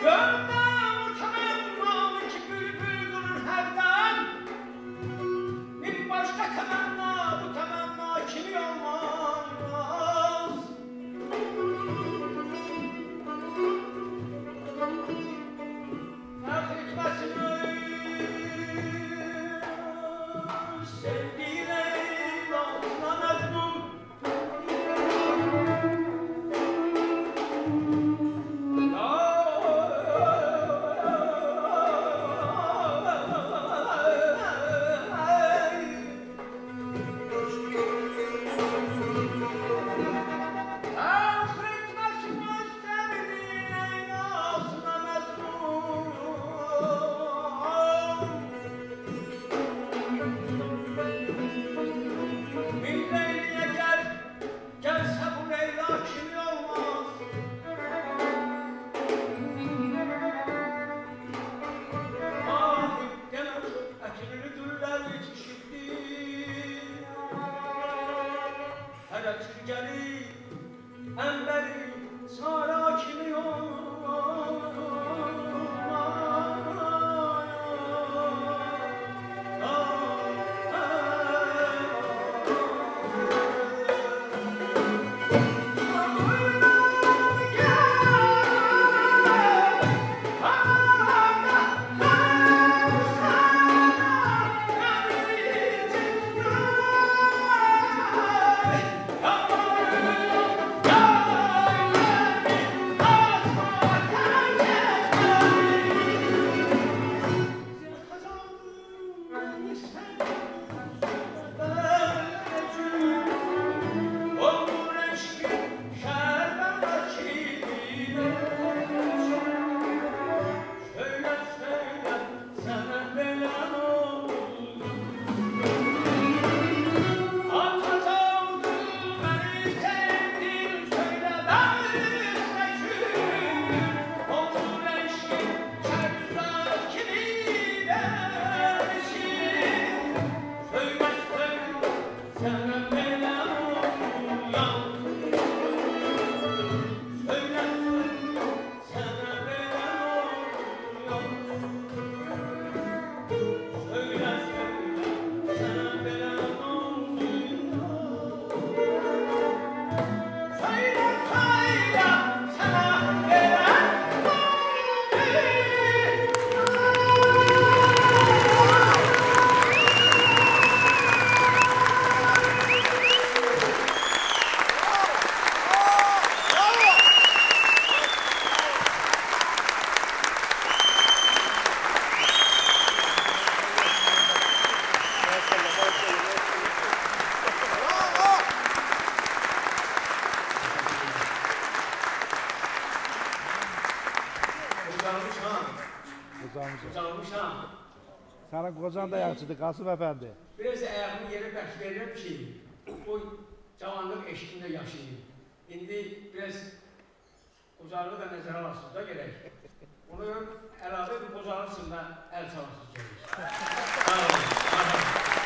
Canta! Christian. Turn Uzanmış ha. Sənin qocan da yaxşıdır Qasım əfəndi. Biraz ayağımı yerə bərk verirəm ki, o cavanlıq eşqində yaşayayım. İndi biraz qocalığı da nəzərə alasınız da gərək. Onu əlavə bir qocalıqsın da əl çalasınız sağ olun.